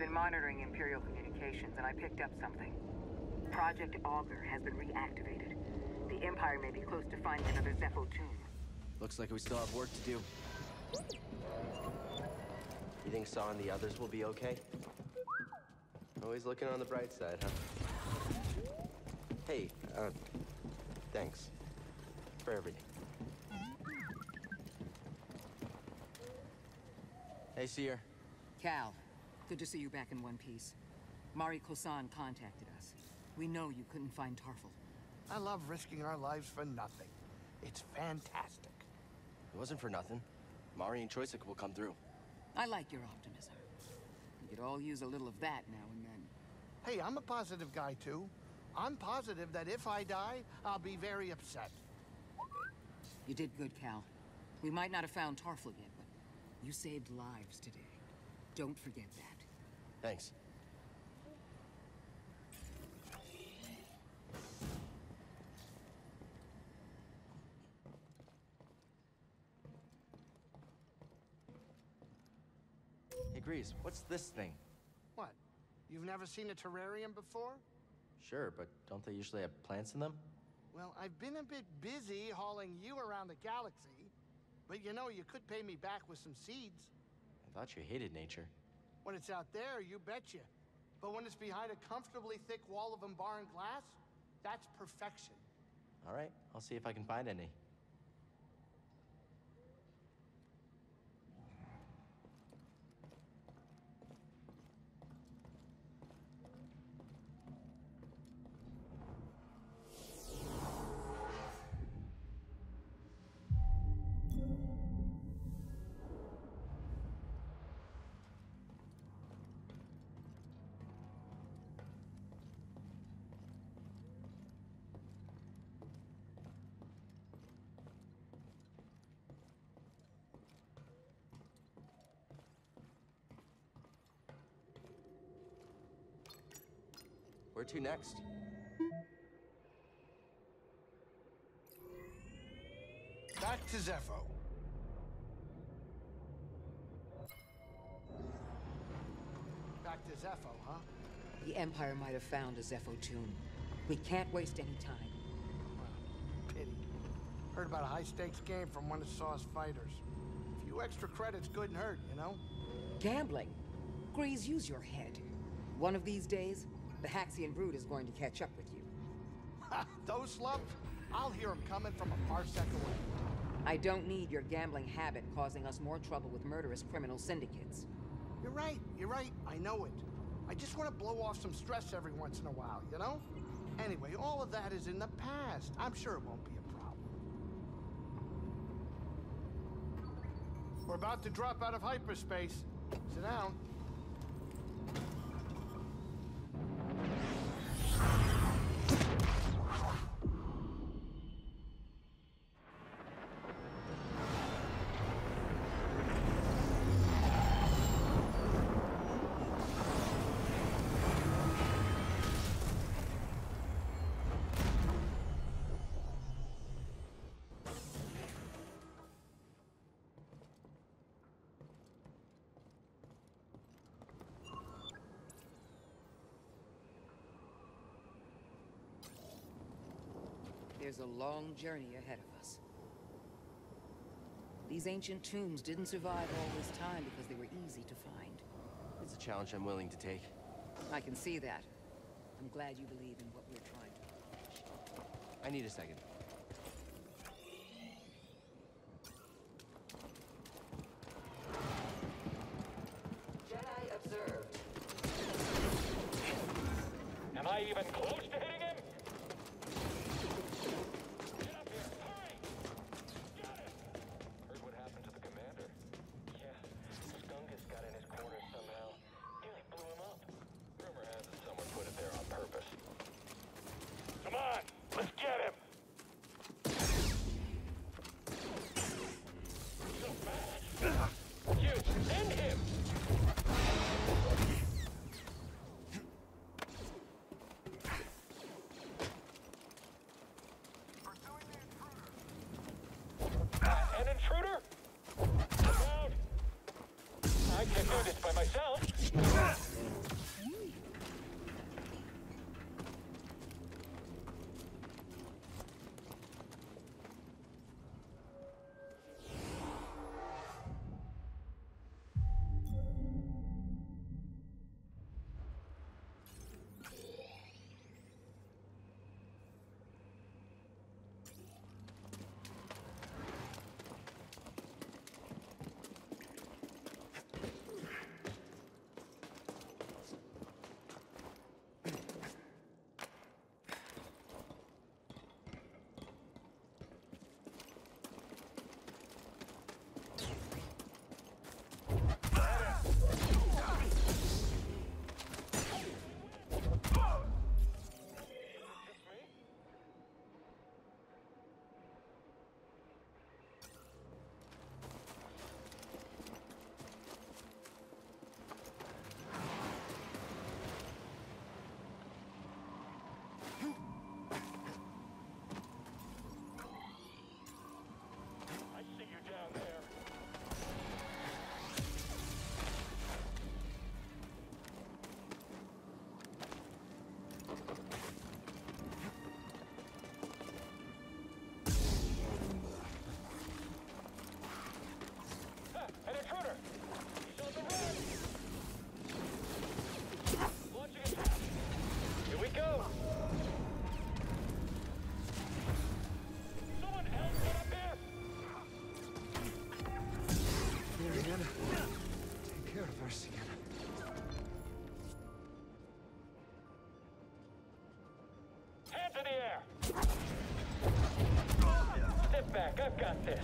been monitoring Imperial communications, and I picked up something. Project Augur has been reactivated. The Empire may be close to finding another Zeffo tomb. Looks like we still have work to do. You think Saw and the others will be okay? Always looking on the bright side, huh? Hey, uh, thanks. For everything. Hey, Cere. Cal, good to see you back in one piece. Mari Kosan contacted us. We know you couldn't find Tarfful. I love risking our lives for nothing. It's fantastic. It wasn't for nothing. Mari and Choyyssyk will come through. I like your optimism. We could all use a little of that now and then. Hey, I'm a positive guy, too. I'm positive that if I die, I'll be very upset. You did good, Cal. We might not have found Tarfful yet, but you saved lives today. Don't forget that. Thanks. Hey, Greez, what's this thing? What? You've never seen a terrarium before? Sure, but don't they usually have plants in them? Well, I've been a bit busy hauling you around the galaxy. But you know, you could pay me back with some seeds. I thought you hated nature. When it's out there, you betcha. But when it's behind a comfortably thick wall of embarring glass, that's perfection. All right, I'll see if I can find any. Where to next? Back to Zeffo. Back to Zeffo, huh? The Empire might have found a Zeffo tomb. We can't waste any time. Pity. Heard about a high-stakes game from one of Saw's fighters. A few extra credits couldn't hurt, you know? Gambling. Greez, use your head. One of these days, the Haxion Brood is going to catch up with you. Ha! Those slubs? I'll hear them coming from a parsec away. I don't need your gambling habit causing us more trouble with murderous criminal syndicates. You're right, you're right, I know it. I just want to blow off some stress every once in a while, you know? Anyway, all of that is in the past. I'm sure it won't be a problem. We're about to drop out of hyperspace. Sit down. There's a long journey ahead of us. These ancient tombs didn't survive all this time because they were easy to find. It's a challenge I'm willing to take. I can see that. I'm glad you believe in what we're trying to accomplish. I need a second. do this by myself. I've got this.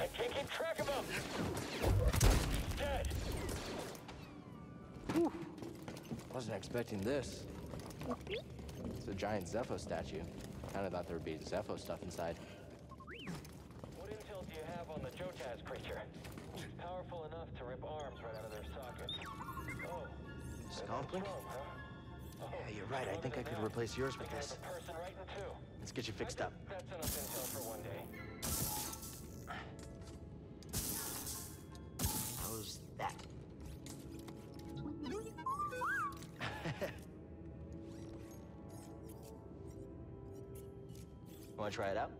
I can't keep track of him. Dead. Wasn't expecting this. It's a giant Zeffo statue. Kinda thought there'd be Zeffo stuff inside. What intel do you have on the Jotaz creature? Powerful enough to rip arms right out of their sockets. Oh. Scompling? Chrome, huh? Oh, Yeah, you're right. I think I could replace yours with this. right. Let's get you fixed up. That's enough intel for one day. How's that? Wanna try it out?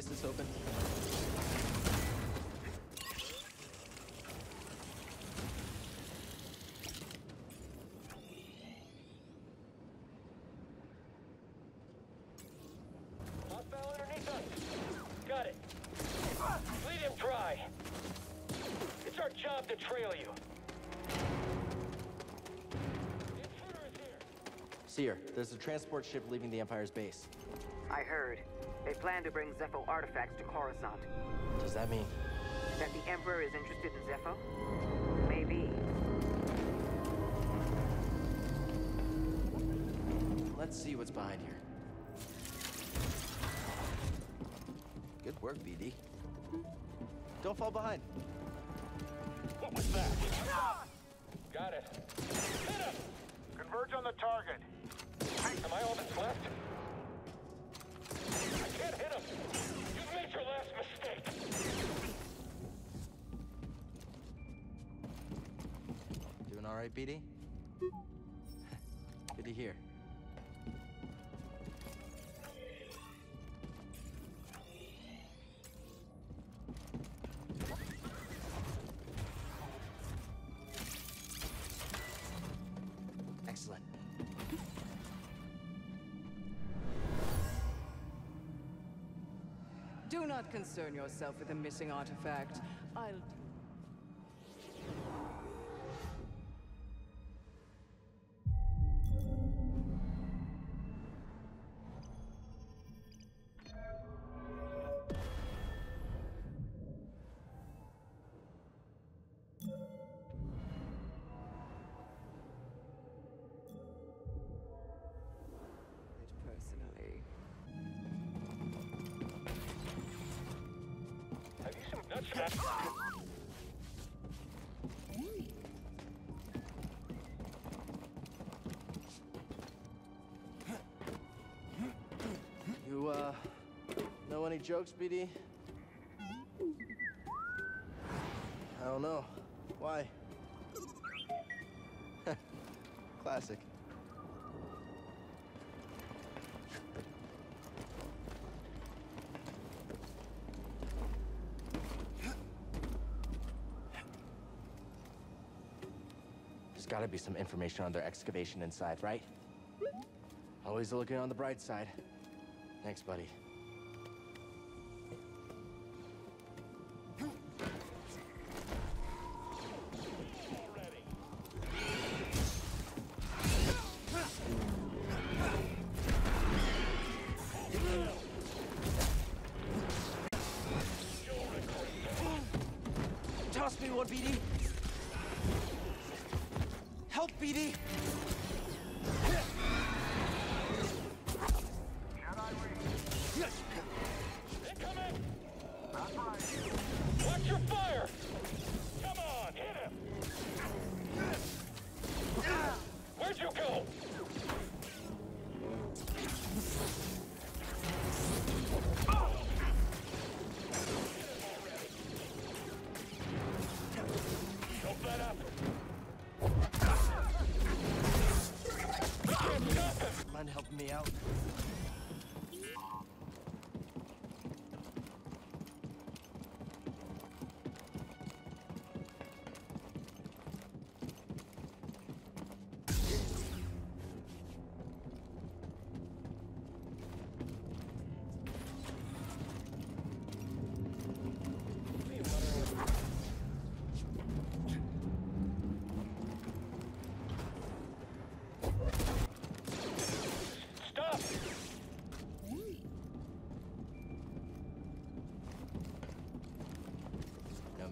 Slice this open? Hostile underneath us. Got it. Lead him dry. It's our job to trail you. The here. Cere, there's a transport ship leaving the Empire's base. I heard. They plan to bring Zeffo artifacts to Coruscant. Does that mean? That the Emperor is interested in Zeffo? Maybe. Let's see what's behind here. Good work, BD. Don't fall behind. What was that? Got it. Hit him! Converge on the target. Am I all that's left? Can't hit him! You've made your last mistake! Doing all right, BD? Concern yourself with a missing artifact. I'll. You, uh, know any jokes, BD? I don't know. Why? Classic. Gotta be some information on their excavation inside, right? Always looking on the bright side. Thanks, buddy.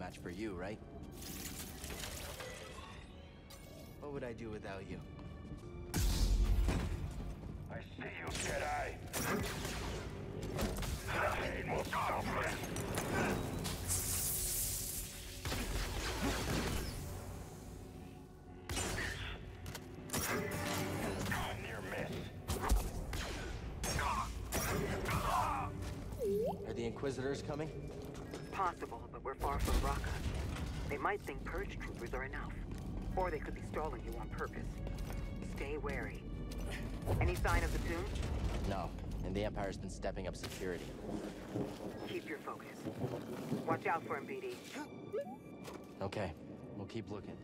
Match for you, right? What would I do without you? I see you, Jedi. Nothing will stop us. Near miss. Are the Inquisitors coming? Possible, but we're far from Raqqa. They might think purge troopers are enough. Or they could be stalling you on purpose. Stay wary. Any sign of the tomb? No, and the Empire's been stepping up security. Keep your focus. Watch out for him, BD. Okay, we'll keep looking.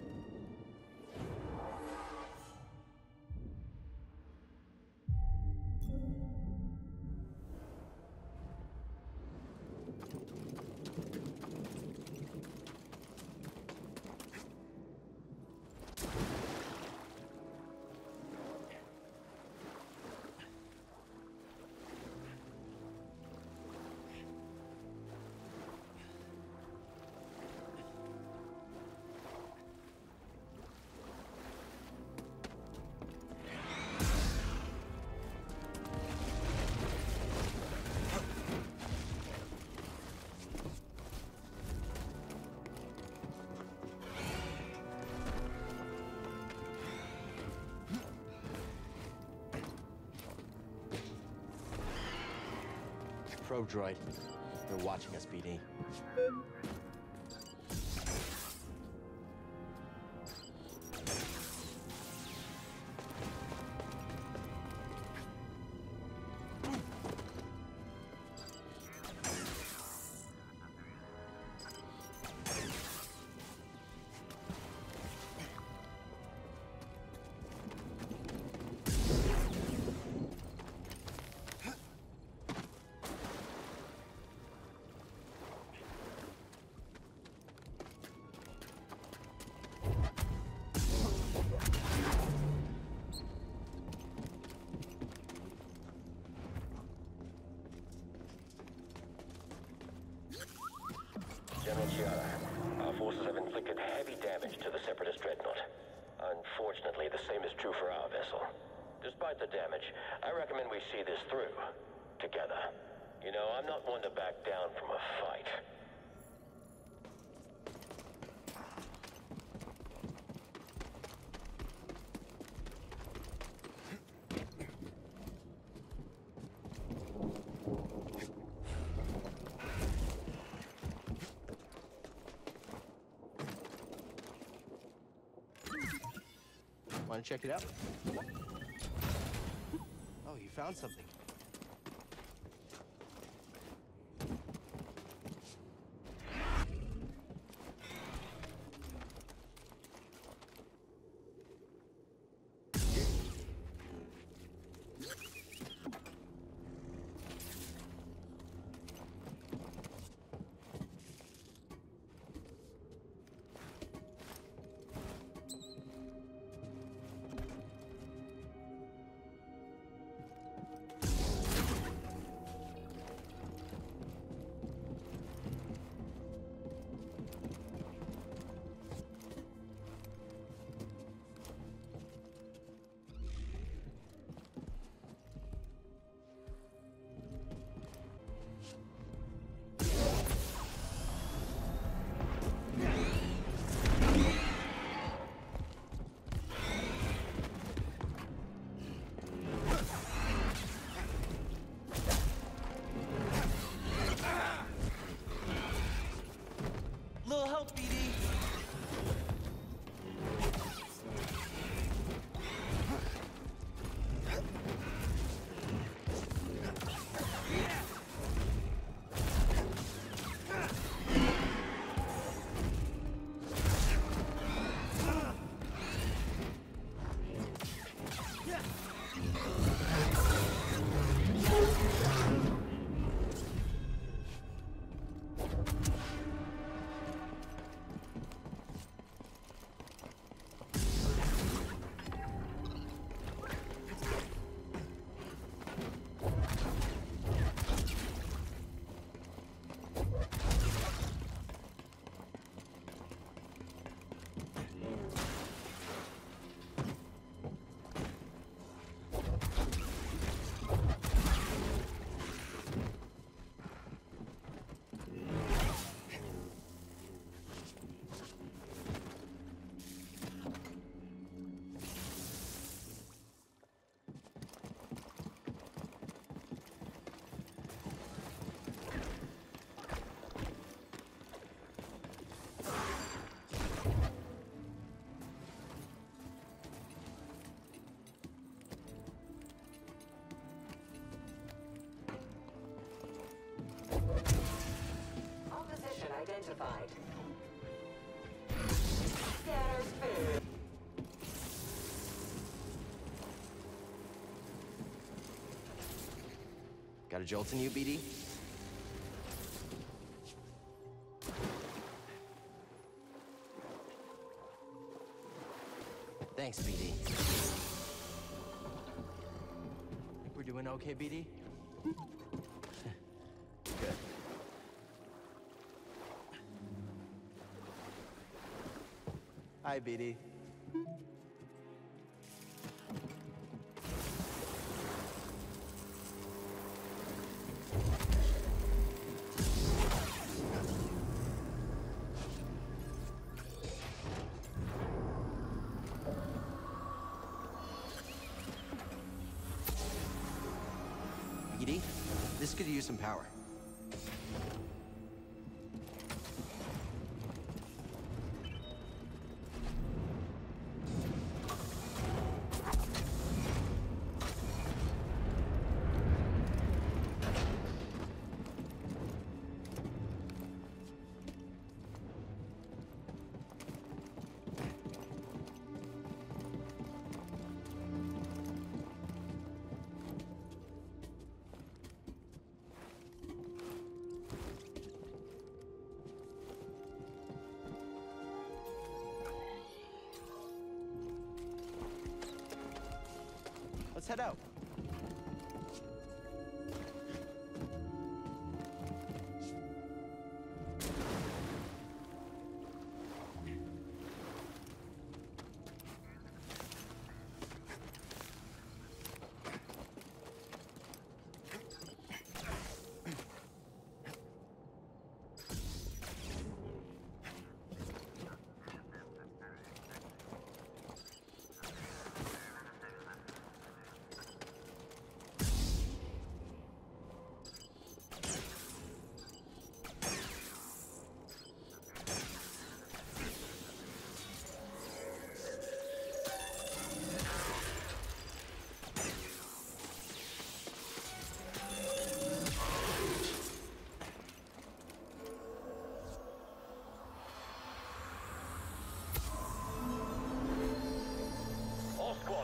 Probe droid. They're watching us, BD. Damage to the Separatist dreadnought. Unfortunately, the same is true for our vessel. Despite the damage, I recommend we see this through. Together. You know, I'm not one to back down from a fight. Check it out? Oh, you found something. Got a jolt in you, BD? Thanks, BD. We're doing okay, BD? Hi. BD, some power. Let's head out.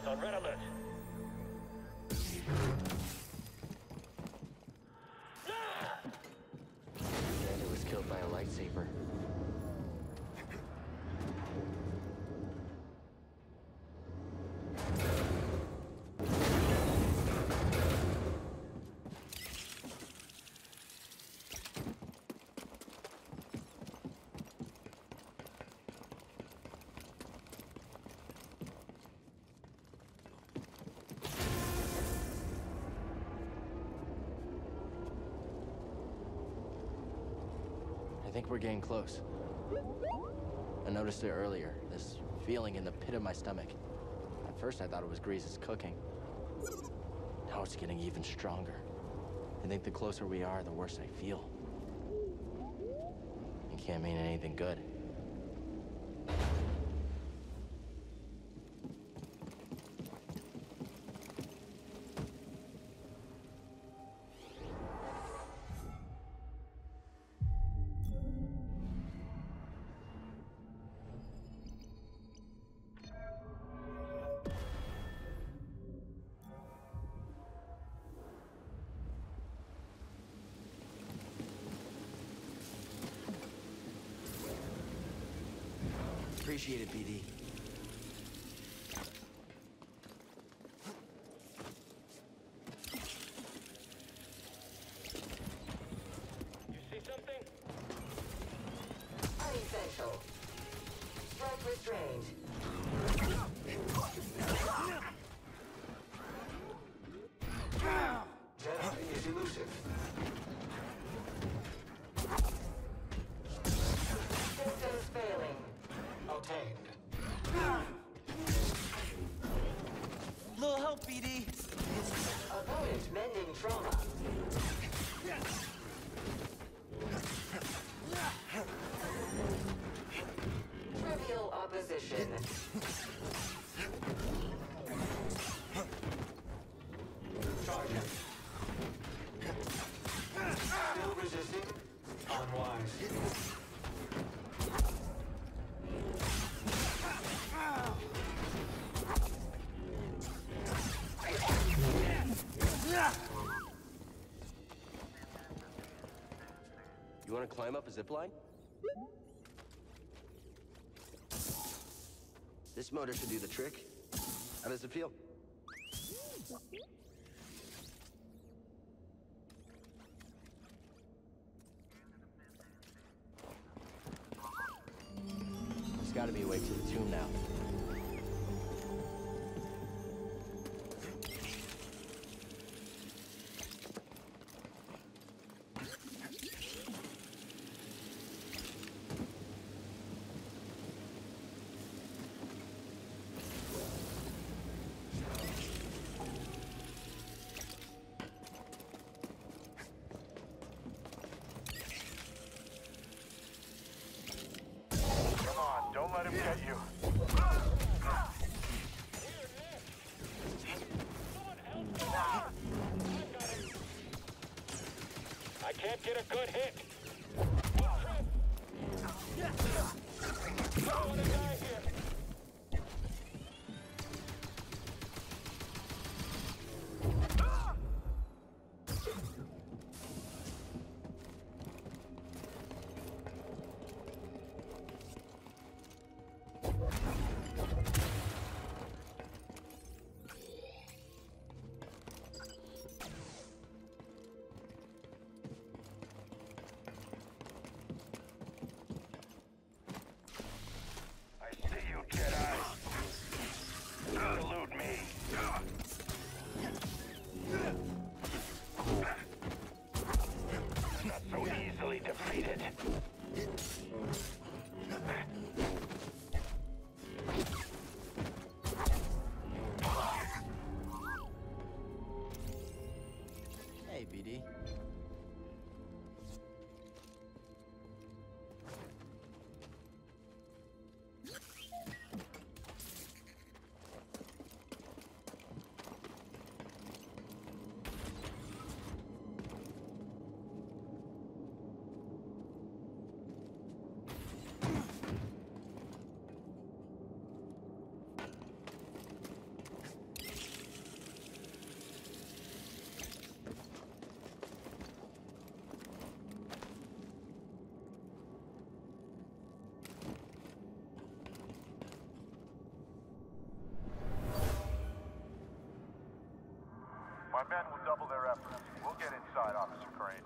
On red alert. Think we're getting close. I noticed it earlier, this feeling in the pit of my stomach. At first I thought it was Greez's cooking. Now it's getting even stronger. I think the closer we are, the worse I feel. It can't mean anything good. Appreciate it, BD. You see something? Unessential. Strike restrained. Mending trauma. Climb up a zip line? This motor should do the trick. How does it feel? There's got to be a way to the tomb now. My men will double their efforts. We'll get inside, Officer Crane.